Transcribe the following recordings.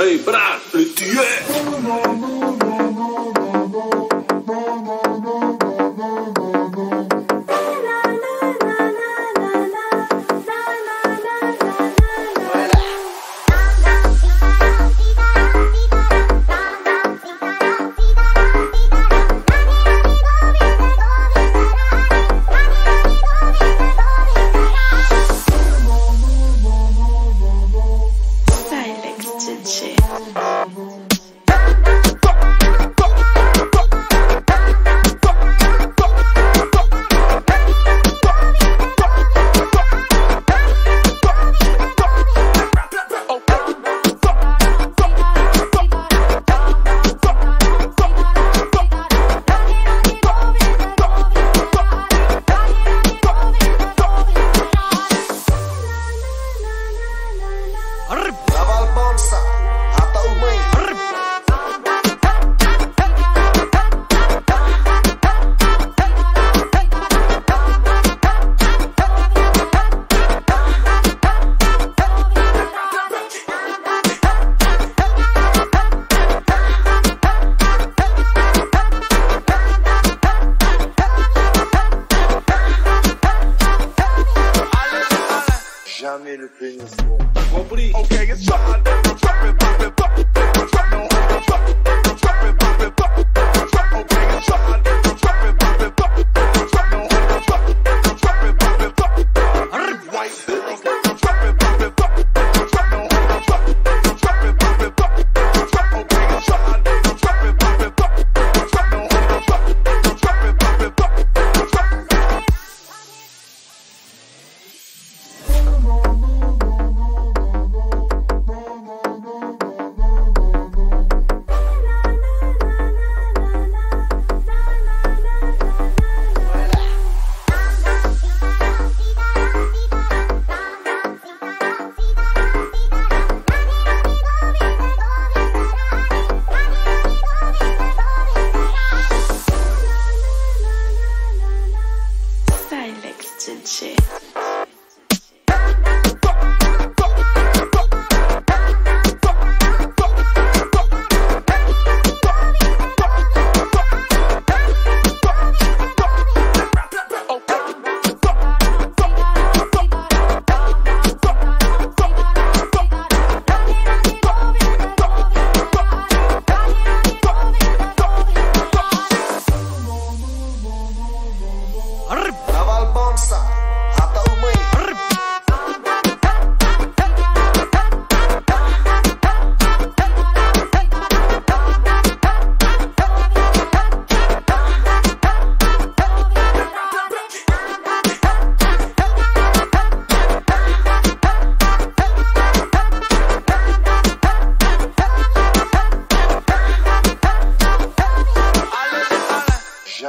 Hey, Brad, yeah. Sylex Arb. Laval Bonsa, Hatta Umay. anything is wrong. Well. Okay, it's time.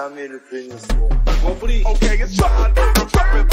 down there in the thing. Okay, it's fine.